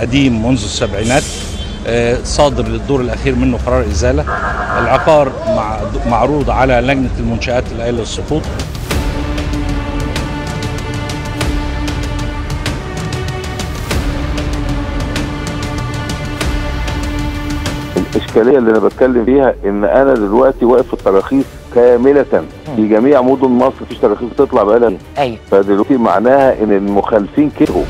قديم منذ السبعينات آه، صادر للدور الأخير منه قرار إزالة. العقار معروض على لجنة المنشآت الاهليه للسقوط الإشكالية اللي أنا بتكلم فيها إن أنا دلوقتي واقف في التراخيص كاملة في جميع مدن مصر مفيش تراخيص بتطلع بقالها أيوه. فدلوقتي معناها إن المخالفين كتروا